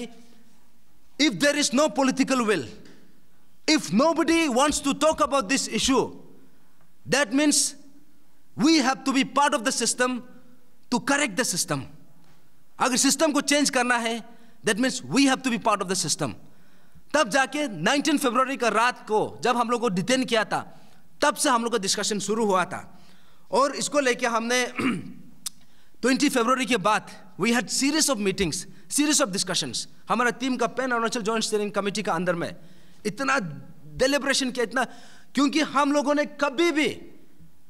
if there is no political will if nobody wants to talk about this issue, that means we have to be part of the system to correct the system अगर सिस्टम को चेंज करना है that means we have to be part of the system तब जाके 19 फरवरी का रात को जब हम लोग को डिटेन किया था तब से हम लोग का डिस्कशन शुरू हुआ था। और इसको लेके हमने (clears throat) 20 फरवरी के बाद we had series of meetings series of discussions हमारा टीम का Pan Arunachal Joint Steering Committee का अंदर में इतना डेलिब्रेशन किया, इतना, क्योंकि हम लोगों ने कभी भी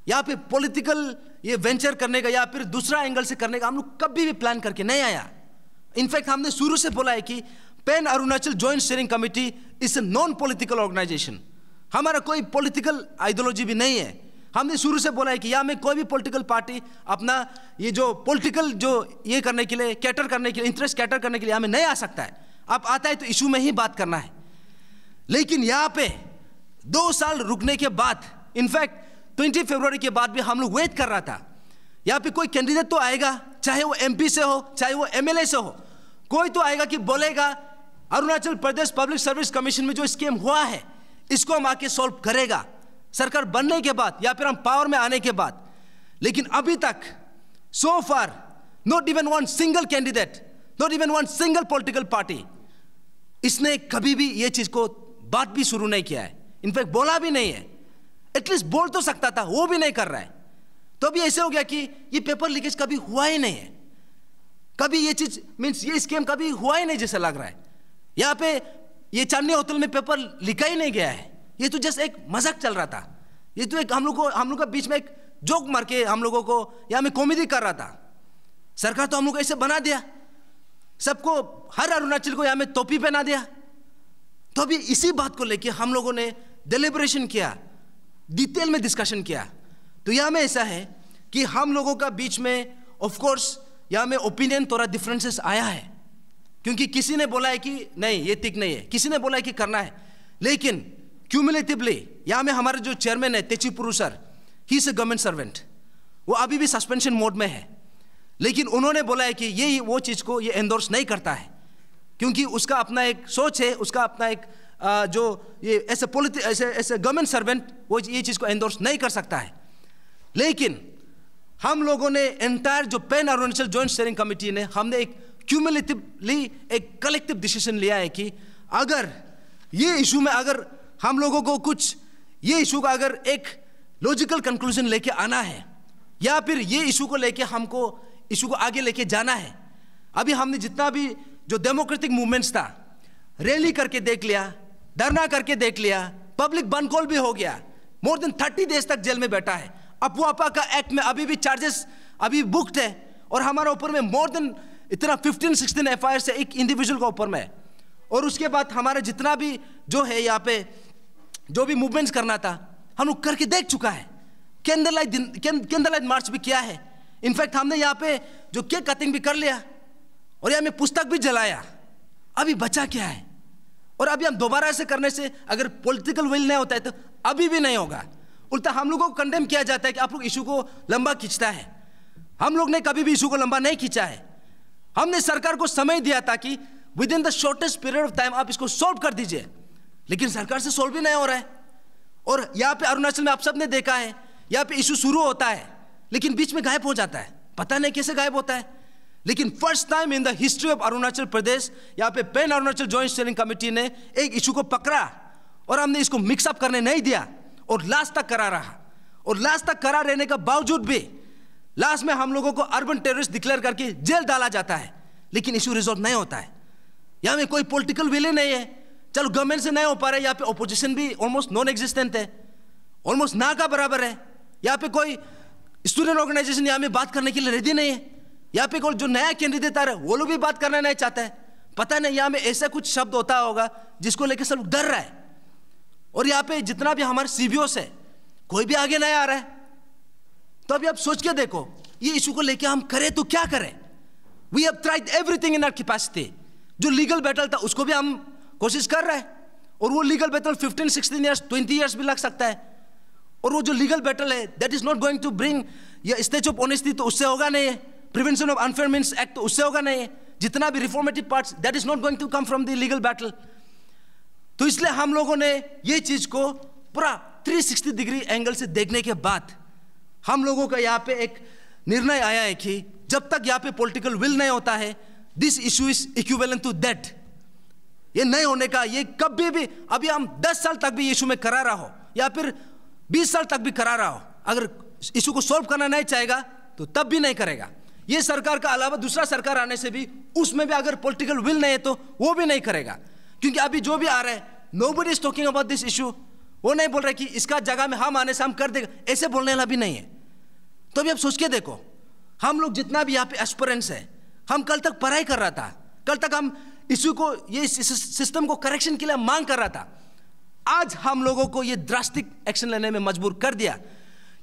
या फिर पॉलिटिकल ये वेंचर करने का या फिर दूसरा एंगल से करने का हम लोग कभी भी प्लान करके नहीं आया। इनफैक्ट हमने शुरू से बोला है कि Pan Arunachal Joint Steering Committee is a non political organization हमारा कोई पॉलिटिकल आइडियोलॉजी भी नहीं है। हमने शुरू से बोला है कि यहाँ में कोई भी पॉलिटिकल पार्टी अपना ये जो पॉलिटिकल जो ये करने के लिए कैटर करने के लिए इंटरेस्ट कैटर करने के लिए हमें नहीं आ सकता है। आप आता है तो इशू में ही बात करना है। लेकिन यहाँ पे दो साल रुकने के बाद इनफैक्ट ट्वेंटी फरवरी के बाद भी हम लोग वेट कर रहा था। यहाँ पे कोई कैंडिडेट तो आएगा, चाहे वो एमपी से हो, चाहे वो एमएलए से हो। कोई तो आएगा कि बोलेगा, Arunachal Pradesh Public Service Commission में जो स्कीम हुआ है, इसको हम आके सॉल्व करेगा। सरकार बनने के बाद या फिर हम पावर में आने के बाद। लेकिन अभी तक so far not even one single candidate not even one single political party इसने कभी भी ये चीज़ को बात भी शुरू नहीं किया है। इनफैक्ट बोला भी नहीं है। एटलीस्ट बोल तो सकता था, वो भी नहीं कर रहा है। तो अभी ऐसे हो गया कि ये पेपर लीकेज कभी हुआ ही नहीं है। कभी ये चीज़ मीन्स ये स्कीम कभी हुआ ही नहीं जैसा लग रहा है। यहाँ पे ये चांदनी होटल में पेपर लिखा ही नहीं गया है। ये तो जस्ट एक मज़ाक चल रहा था। ये तो एक हम लोग को, हम लोग का बीच में एक जोक मार के हम लोगों को यहाँ में कॉमेडी कर रहा था। सरकार तो हम लोग ऐसे बना दिया। सबको, हर अरुणाचल को यहाँ में टोपी पहना दिया। तो अभी इसी बात को लेकर हम लोगों ने डिलीब्रेशन किया डिटेल में डिस्कशन किया। तो यहाँ में ऐसा है कि हम लोगों का बीच में ऑफ़ कोर्स यहाँ में ओपिनियन थोड़ा डिफरेंसेस आया है। क्योंकि किसी ने बोला है कि नहीं, ये ठीक नहीं है। किसी ने बोला है कि करना है। लेकिन क्यूमुलेटिवली यहाँ में हमारे जो चेयरमैन है तेची पुरु सर ही ए गवर्नमेंट सर्वेंट वो अभी भी सस्पेंशन मोड में है। लेकिन उन्होंने बोला है कि ये, वो चीज़ को ये एंडोर्स नहीं करता है। क्योंकि उसका अपना एक सोच है, उसका अपना एक जो ये ऐसे पोलिटिक ऐसे ऐसे गवर्नमेंट सर्वेंट वो ये चीज़ को एंडोर्स नहीं कर सकता है। लेकिन हम लोगों ने एंटायर जो Pan Arunachal Joint Steering Committee ने, हमने एक क्यूमुलेटिवली एक कलेक्टिव डिसीज़न लिया है कि अगर ये इशू में अगर हम लोगों को कुछ ये इशू का अगर एक लॉजिकल कंक्लूजन लेके आना है, या फिर ये इशू को लेके हमको, इशू को आगे लेके जाना है। अभी हमने जितना भी जो डेमोक्रेटिक मूवमेंट्स था रैली करके देख लिया, धरना करके देख लिया पब्लिक बनकॉल भी हो गया मोर देन थर्टी डेज़ तक जेल में बैठा है। अपुआपा का एक्ट में अभी भी चार्जेस अभी बुक्ड है, और हमारे ऊपर में मोर देन इतना 15 16 एफ़ से एक इंडिविजुअल का ऊपर में। और उसके बाद हमारा जितना भी जो है यहाँ पे जो भी मूवमेंट्स करना था, हम लोग करके देख चुका है। Candle light candle light march भी किया है। इनफैक्ट हमने यहाँ पे जो केक कटिंग भी कर लिया और यहाँ में पुस्तक भी जलाया। अभी बचा क्या है? और अभी हम दोबारा ऐसे करने से अगर पॉलिटिकल विल नहीं होता है तो अभी भी नहीं होगा। उल्टा हम लोगों को कंडेम किया जाता है कि आप लोग इशू को लंबा खींचता है। हम लोग ने कभी भी इशू को लंबा नहीं खींचा है। हमने सरकार को समय दिया था कि within the shortest period of time आप इसको सॉल्व कर दीजिए। लेकिन सरकार से सॉल्व भी नहीं हो रहा है। और यहाँ पे अरुणाचल में आप सबने देखा है, यहाँ पे इशू शुरू होता है, लेकिन बीच में गायब हो जाता है। पता नहीं कैसे गायब होता है। लेकिन first time in the history of Arunachal Pradesh यहाँ पे Pan Arunachal Joint Steering Committee ने एक इशू को पकड़ा और हमने इसको मिक्सअप करने नहीं दिया और लास्ट तक करा रहा। और लास्ट तक करा रहने के बावजूद भी लास्ट में हम लोगों को अर्बन टेररिस्ट डिक्लेयर करके जेल डाला जाता है, लेकिन इशू रिजोल्व नहीं होता है। यहाँ में कोई पॉलिटिकल विले नहीं है। चलो गवर्नमेंट से नहीं हो पा रहा है, यहाँ पे ओपोजिशन भी ऑलमोस्ट नॉन एग्जिस्टेंट है ऑलमोस्ट ना का बराबर है। यहाँ पे कोई स्टूडेंट ऑर्गेनाइजेशन यहाँ में बात करने के लिए रेडी नहीं है। यहाँ पे कोई जो नया आ रहा है, वो लोग भी बात करना नहीं चाहता है। पता नहीं, यहाँ में ऐसा कुछ शब्द होता होगा जिसको लेकर सब डर रहा है। और यहाँ पे जितना भी हमारे सीबीओस है, कोई भी आगे नहीं आ रहा है। तो अभी आप सोच के देखो, ये इशू को लेकर हम करें तो क्या करें? We have tried everything in our capacity जो लीगल बैटल था, उसको भी हम कोशिश कर रहे हैं। और वो लीगल बैटल 15 16 इयर्स 20 इयर्स भी लग सकता है। और वो जो लीगल बैटल है that is not going to bring या स्टेज ऑफ़ ऑनेस्टी तो उससे होगा नहीं है। Prevention of unfair means act तो उससे होगा नहीं है। जितना भी reformative parts that is not going to come from the legal battle तो इसलिए हम लोगों ने ये चीज़ को पूरा 360 डिग्री एंगल से देखने के बाद हम लोगों का यहाँ पे एक निर्णय आया है कि जब तक यहाँ पे पॉलिटिकल विल नहीं होता है this issue is equivalent to that ये नहीं होने का, ये कभी भी, अभी हम 10 साल तक भी इशू में करा रहा हो, या फिर 20 साल तक भी करा रहा हो, अगर इशू को सॉल्व करना नहीं चाहेगा तो तब भी नहीं करेगा। ये सरकार का अलावा दूसरा सरकार आने से भी, उसमें भी अगर पॉलिटिकल विल नहीं है तो वो भी नहीं करेगा। क्योंकि अभी जो भी आ रहा है nobody is talking about this issue वो नहीं बोल रहे कि इसका जगह में हम आने से हम कर देगा, ऐसे बोलने वाला भी नहीं है। तो अभी आप सोच के देखो, हम लोग जितना भी यहाँ पे एस्पोरेंस है, हम कल तक पढ़ाई कर रहा था, कल तक हम इशू को, ये सिस्टम को करेक्शन के लिए मांग कर रहा था। आज हम लोगों को ये ड्रास्टिक एक्शन लेने में मजबूर कर दिया।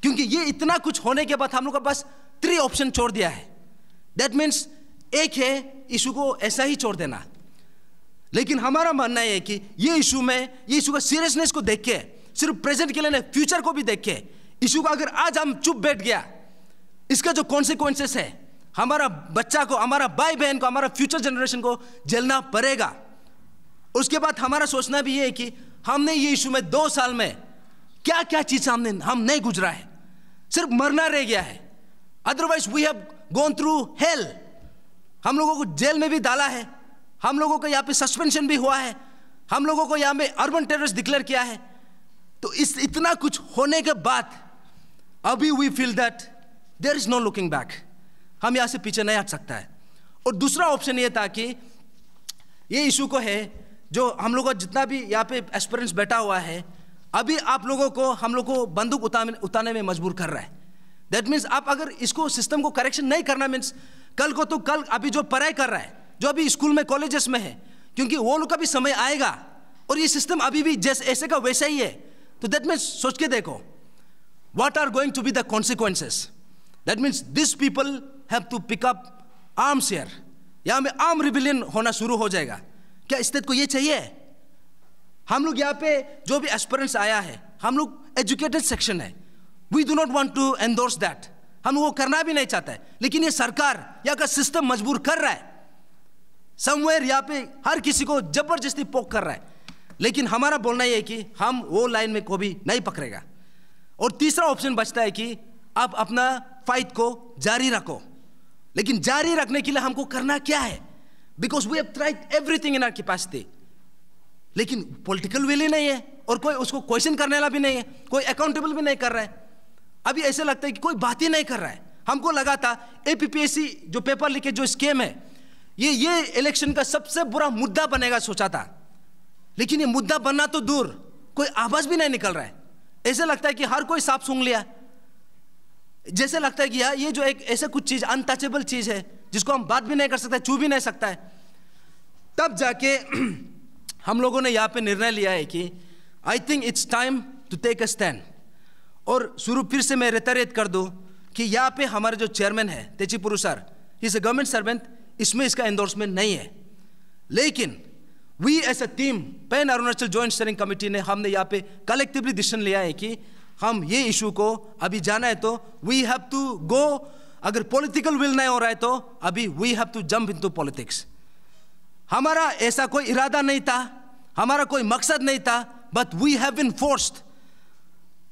क्योंकि ये इतना कुछ होने के बाद हम लोग का बस थ्री ऑप्शन छोड़ दिया है। दैट मीन्स एक है इशू को ऐसा ही छोड़ देना। लेकिन हमारा मानना है कि ये इशू में, ये इशू का सीरियसनेस को देख के, सिर्फ़ प्रेजेंट के लिए नहीं फ्यूचर को भी देख के इशू को अगर आज हम चुप बैठ गया, इसका जो कॉन्सिक्वेंसेस है हमारा बच्चा को, हमारा भाई बहन को, हमारा फ्यूचर जनरेशन को झेलना पड़ेगा। उसके बाद हमारा सोचना भी ये है कि हमने ये इशू में दो साल में क्या क्या चीज़ हमने, हम नहीं गुजरा है। सिर्फ़ मरना रह गया है। Otherwise we have gone through hell हम लोगों को जेल में भी डाला है। हम लोगों को यहाँ पे सस्पेंशन भी हुआ है। हम लोगों को यहाँ पे अर्बन टेररिस्ट डिक्लेयर किया है। तो इस, इतना कुछ होने के बाद अभी we feel that there is no looking back हम यहाँ से पीछे नहीं हट सकता है। और दूसरा ऑप्शन ये था कि ये इशू को है, जो हम लोग जितना भी यहाँ पे एक्सपीरियंस बैठा हुआ है, अभी आप लोगों को, हम लोग को बंदूक उतारने में मजबूर कर रहा है। दैट मीन्स आप अगर इसको सिस्टम को करेक्शन नहीं करना मीन्स कल को तो कल अभी जो पढ़ाई कर रहा है, जो अभी स्कूल में कॉलेजेस में है, क्योंकि वो लोग का भी समय आएगा, और ये सिस्टम अभी भी जैसे, ऐसे का वैसा ही है। तो दैट मीन्स सोच के देखो, what are going to be the consequences? That means these people have to up arms here यहाँ में आर्म रिबिलियन होना शुरू हो जाएगा। क्या स्टेट को ये चाहिए? हम लोग यहाँ पे जो भी एस्पिरेंट्स आया है, हम लोग एजुकेटेड सेक्शन है। We do not want to endorse that हम वो करना भी नहीं चाहते लेकिन ये सरकार या का सिस्टम मजबूर कर रहा है। समवेयर यहाँ पे हर किसी को ज़बरदस्ती पोक कर रहा है। लेकिन हमारा बोलना यह है कि हम वो लाइन में को भी नहीं पकड़ेगा। और तीसरा ऑप्शन बचता है कि आप अपना फाइट को जारी रखो। लेकिन जारी रखने के लिए हमको करना क्या है? Because we have tried everything in our capacity लेकिन पॉलिटिकल विल ही नहीं है और कोई उसको क्वेश्चन करने वाला भी नहीं है, कोई अकाउंटेबल भी नहीं कर रहा है। अभी ऐसे लगता है कि कोई बात ही नहीं कर रहा है। हमको लगा था एपीपीएससी जो पेपर लिखे, जो स्कीम है, ये ये इलेक्शन का सबसे बुरा मुद्दा बनेगा सोचा था। लेकिन ये मुद्दा बनना तो दूर, कोई आवाज़ भी नहीं निकल रहा है। ऐसे लगता है कि हर कोई साफ़ सूंघ लिया। जैसे लगता है कि यार, ये जो एक ऐसा कुछ चीज़ अनटचेबल चीज़ है, जिसको हम बात भी नहीं कर सकते, छू भी नहीं सकता है। तब जाके (clears throat) हम लोगों ने यहाँ पे निर्णय लिया है कि I think it's time to take a stand और शुरू फिर से मैं रेतरेत कर दूँ कि यहाँ पे हमारे जो चेयरमैन है Techi sir is a government servant इसमें इसका एंडोर्समेंट नहीं है। लेकिन we as a team Pan Arunachal Joint Steering Committee ने हमने यहाँ पे कलेक्टिवली डिसीज़न लिया है कि हम ये इशू को अभी जाना है तो वी हैव टू गो अगर पॉलिटिकल विल नहीं हो रहा है तो अभी we have to jump into politics हमारा ऐसा कोई इरादा नहीं था, हमारा कोई मकसद नहीं था but we have been forced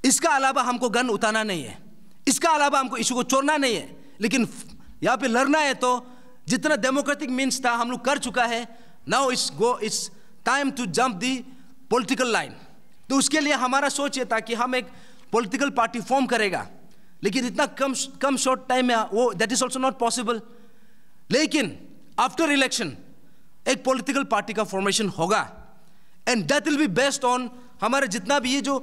इसका अलावा हमको गन उतारना नहीं है, इसका अलावा हमको इशू को छोड़ना नहीं है, लेकिन यहाँ पे लड़ना है तो जितना डेमोक्रेटिक मीन्स था, हम लोग कर चुका है now it's go it's time to jump the political line तो उसके लिए हमारा सोच ये था कि हम एक पॉलिटिकल पार्टी फॉर्म करेगा लेकिन इतना कम कम शॉर्ट टाइम में वो that is also not possible लेकिन आफ्टर इलेक्शन एक पॉलिटिकल पार्टी का फॉर्मेशन होगा and that will be based on हमारे जितना भी ये जो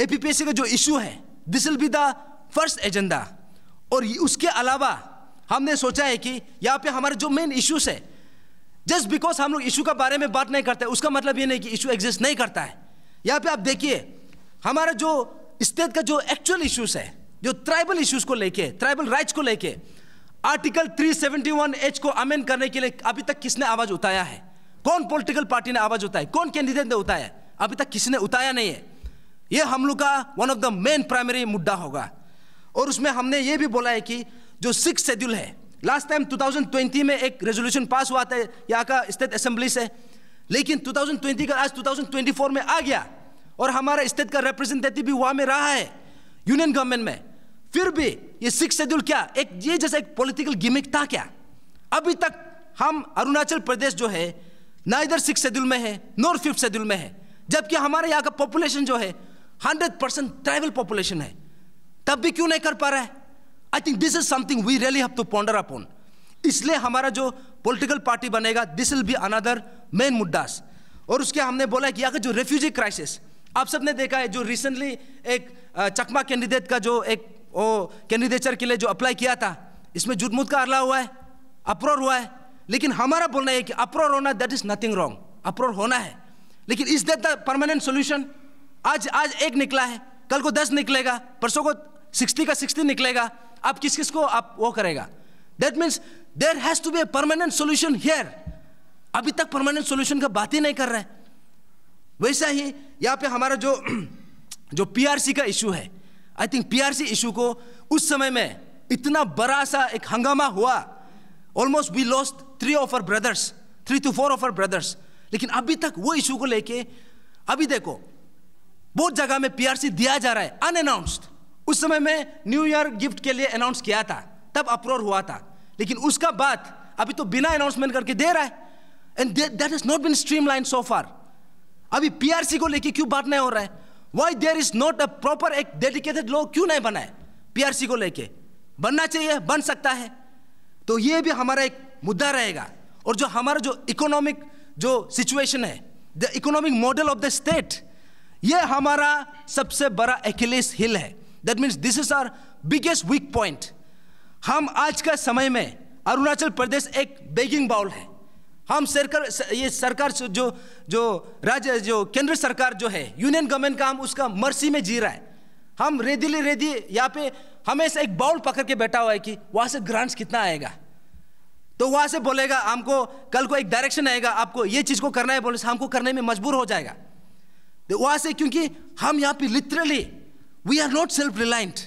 एपीपीएससी का जो इशू है this will be the first agenda और उसके अलावा हमने सोचा है कि यहाँ पे हमारे जो मेन इश्यूज़ है जस्ट बिकॉज़ हम लोग इशू का बारे में बात नहीं करते उसका मतलब ये नहीं कि इशू एग्जिस्ट नहीं करता है यहाँ पे आप देखिए हमारा जो स्टेट का जो एक्चुअल इश्यूज़ है, जो ट्राइबल इश्यूज़ को लेके ट्राइबल राइट्स को लेके आर्टिकल 371 एच को अमेंड करने के लिए अभी तक किसने आवाज़ उठाया है? कौन पॉलिटिकल पार्टी ने आवाज़ उठाई? कौन कैंडिडेट ने उठाया? अभी तक किसी ने उठाया नहीं है। ये हम लोग का one of the main primary मुद्दा होगा। और उसमें हमने ये भी बोला है कि जो सिक्स शेड्यूल है लास्ट टाइम 2020 में एक रेजोल्यूशन पास हुआ था, यहाँ का स्टेट असेंबली से। लेकिन 2020 का आज 2024 में आ गया। और हमारा स्टेट का रिप्रेजेंटेटिव भी वहाँ में रहा है यूनियन गवर्नमेंट में। फिर भी ये सिक्स शेड्यूल क्या? एक, ये जैसा एक पॉलिटिकल गिमिक था क्या? अभी तक हम अरुणाचल प्रदेश जो है, ना इधर सिक्स शेड्यूल में है नॉर फिफ्थ शेड्यूल में है। जबकि हमारे यहाँ का पॉपुलेशन जो है हंड्रेड परसेंट ट्राइबल पॉपुलेशन है। तब भी क्यों नहीं कर पा रहा है? I think this is something we really have to ponder upon इसलिए हमारा जो पॉलिटिकल पार्टी बनेगा this will be another main मुद्दास और उसके हमने बोला कि अगर जो रेफ्यूजी क्राइसिस आप सबने देखा है जो रिसेंटली एक चकमा कैंडिडेट का जो एक वो कैंडिडेचर के लिए जो अप्लाई किया था, इसमें जुटमुट का अरला हुआ है अप्रोर हुआ है। लेकिन हमारा बोलना है कि अप्रोर होना that is nothing wrong uproar होना है। लेकिन is that the permanent solution आज आज एक निकला है, कल को दस निकलेगा, परसों को सिक्सटी का सिक्सटी निकलेगा। आप किस किस को आप वो करेगा? That means there has to be a permanent solution here अभी तक परमानेंट सोल्यूशन का बात ही नहीं कर रहे। हैं वैसा ही यहाँ पे हमारा जो जो पीआरसी का इशू है आई थिंक पीआरसी इशू को उस समय में इतना बड़ा सा एक हंगामा हुआ। Almost we lost three of our brothers three two four of our brothers लेकिन अभी तक वो इशू को लेके, अभी देखो, बहुत जगह में पीआरसी दिया जा रहा है अनअनाउंस्ड उस समय में न्यू ईयर गिफ्ट के लिए अनाउंस किया था, तब अप्रोर हुआ था। लेकिन उसका बाद अभी तो बिना अनाउंसमेंट करके दे रहा है। And that is not been streamline so far अभी पीआरसी को लेके क्यों बात नहीं हो रहा है? Why there is not a proper एक डेडिकेटेड लोग क्यों नहीं बना है पीआरसी को लेके? बनना चाहिए, बन सकता है। तो ये भी हमारा एक मुद्दा रहेगा। और जो हमारा जो इकोनॉमिक जो सिचुएशन है the economic model of the state ये हमारा सबसे बड़ा एक्लेस हिल है। That means this is our biggest weak point हम आज का समय में अरुणाचल प्रदेश एक बेगिंग बाउल है। हम सरकार ये सरकार जो जो राज्य, जो केंद्र सरकार जो है, यूनियन गवर्नमेंट का हम उसका मर्सी में जी रहा है। हम रेदीले रेदी यहाँ पे हमेशा एक बाउल पकड़ के बैठा हुआ है कि वहाँ से ग्रांट्स कितना आएगा। तो वहाँ से बोलेगा, हमको कल को एक डायरेक्शन आएगा, आपको ये चीज़ को करना है, बोले, हमको करने में मजबूर हो जाएगा। तो वहाँ से क्योंकि हम यहाँ पे literally we are not self reliant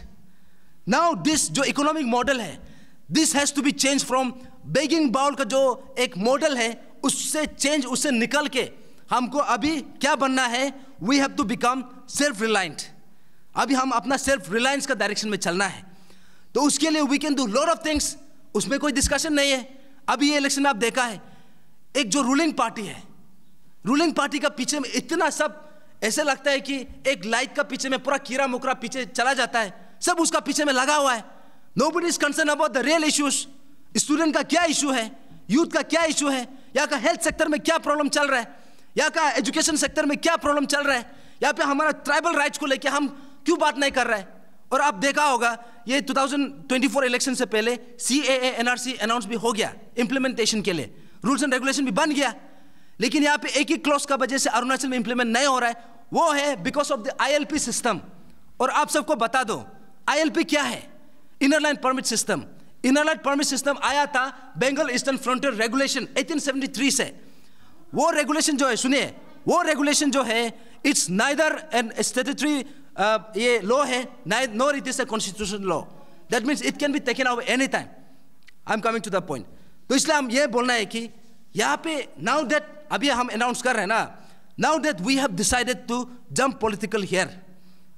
now this जो इकोनॉमिक मॉडल है this has to be change from begging bowl का जो एक मॉडल है, उससे चेंज उससे निकल के हमको अभी क्या बनना है? We have to become self reliant अभी हम अपना सेल्फ रिलायंस का डायरेक्शन में चलना है। तो उसके लिए we can do lot of things उसमें कोई डिस्कशन नहीं है। अभी ये इलेक्शन आप देखा है, एक जो रूलिंग पार्टी है रूलिंग पार्टी का पीछे में इतना सब, ऐसे लगता है कि एक लाइट का पीछे में पूरा कीड़ा मुकरा पीछे चला जाता है। सब उसका पीछे में लगा हुआ है। Nobody is concern about the real issues student का क्या इशू है? यूथ का क्या इशू है? यहाँ का हेल्थ सेक्टर में क्या प्रॉब्लम चल रहा है? यहाँ का एजुकेशन सेक्टर में क्या प्रॉब्लम चल रहा है? यहाँ पे हमारा ट्राइबल राइट्स को लेकर हम क्यों बात नहीं कर रहे हैं? और आप देखा होगा, ये 2024 इलेक्शन से पहले सी ए एनआरसी अनाउंस भी हो गया इंप्लीमेंटेशन के लिए। रूल्स एंड रेगुलेशन भी बन गया। लेकिन यहाँ पे एक ही क्लॉज का वजह से अरुणाचल में इंप्लीमेंट नहीं हो रहा है, वो है because of the ILP system और आप सबको बता दो आईएलपी क्या है? Inner line permit system inner line permit system आया था बेंगल ईस्टर्न फ्रंटियर रेगुलेशन 1873 से। वो रेगुलेशन जो है, सुनिए, वो रेगुलेशन जो है इट्स नाइदर एन स्टेटरी ये लॉ है nor it is a constitution law that means it can be taken out any time I am coming to the point तो इसलिए हम ये बोलना है कि यहाँ पे नाउ दैट अभी हम अनाउंस कर रहे हैं ना now that we have decided to jump political here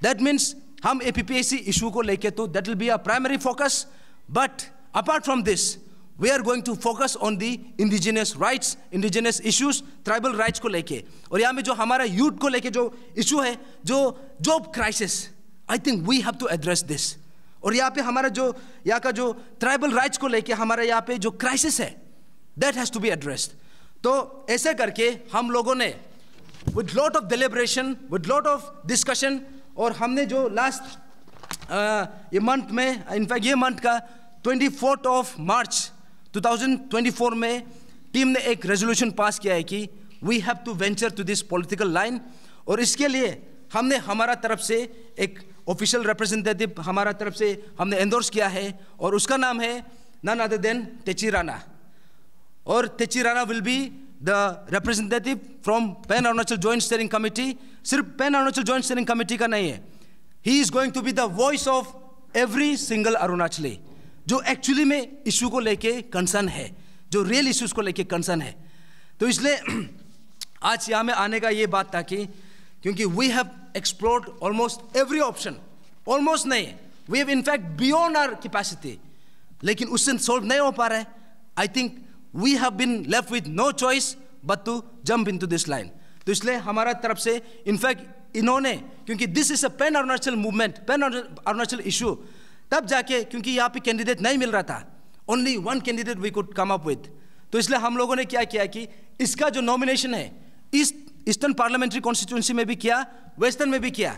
that means हम A P P S C issue को लेके तो that will be a primary focus but apart from this we are going to focus on the indigenous rights indigenous issues tribal rights को लेके। और यहाँ में जो हमारा यूथ को लेके जो इशू है, जो job crisis I think we have to address this और यहाँ पे हमारा जो, यहाँ का जो ट्राइबल राइट्स को लेके हमारा यहाँ पे जो क्राइसिस है that has to be addressed तो ऐसे करके हम लोगों ने with lot of deliberation with lot of discussion और हमने जो लास्ट ये मंथ में इनफैक्ट ये मंथ का ट्वेंटी फोर्थ ऑफ़ मार्च 2024 में टीम ने एक रेजोल्यूशन पास किया है कि we have to venture to this political line और इसके लिए हमने हमारा तरफ़ से एक ऑफिशियल रिप्रेजेंटेटिव हमारा तरफ़ से हमने एंडोर्स किया है और उसका नाम है none other than Techi Rana और Techi Rana will be the representative from Pan Arunachal Joint Steering Committee सिर्फ़ Pan Arunachal Joint Steering Committee का नहीं है. He is going to be the voice of every single Arunachali जो actually में issue को लेके concern है, जो रियल इश्यूज़ को लेके कंसर्न है। तो इसलिए (clears throat) आज यहाँ में आने का ये बात था कि क्योंकि we have explored almost every option almost नहीं we have in fact beyond our capacity लेकिन उससे सॉल्व नहीं हो पा रहा है। I think we have been left with no choice but to jump into this line तो इसलिए हमारा तरफ़ से इनफैक्ट इन्होंने, क्योंकि this is a Pan Arunachal movement Pan Arunachal issue तब जाके, क्योंकि यहाँ पे कैंडिडेट नहीं मिल रहा था only one candidate we could come up with तो इसलिए हम लोगों ने क्या किया कि इसका जो नॉमिनेशन है ईस्ट ईस्टर्न पार्लियामेंट्री कॉन्स्टिट्यूंसी में भी किया वेस्टर्न में भी किया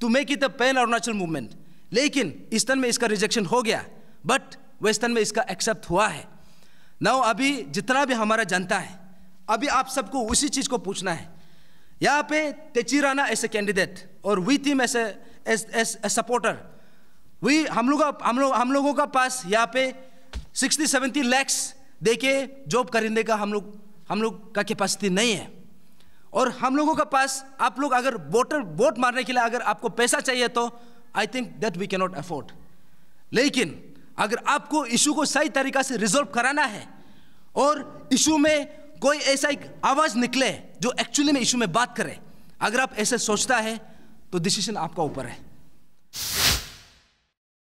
to make it a Pan Arunachal movement लेकिन ईस्टर्न में इसका रिजेक्शन हो गया बट वेस्टर्न में इसका एक्सेप्ट हुआ है. नाउ अभी जितना भी हमारा जनता है, अभी आप सबको उसी चीज़ को पूछना है। यहाँ पे तेचीराना एज ए कैंडिडेट और we as as a supporter we हम लोग हम लोग, हम लोगों का पास यहाँ पे सिक्सटी सेवेंटी लैक्स दे के जॉब खरीदने का हम लोग हम लोग का कैपेसिटी नहीं है। और हम लोगों का पास, आप लोग अगर वोटर वोट मारने के लिए अगर आपको पैसा चाहिए तो I think that we cannot afford लेकिन अगर आपको इशू को सही तरीका से रिजोल्व कराना है और इशू में कोई ऐसा एक आवाज़ निकले जो एक्चुअली में इशू में बात करे, अगर आप ऐसे सोचता है तो डिसीज़न आपका ऊपर है।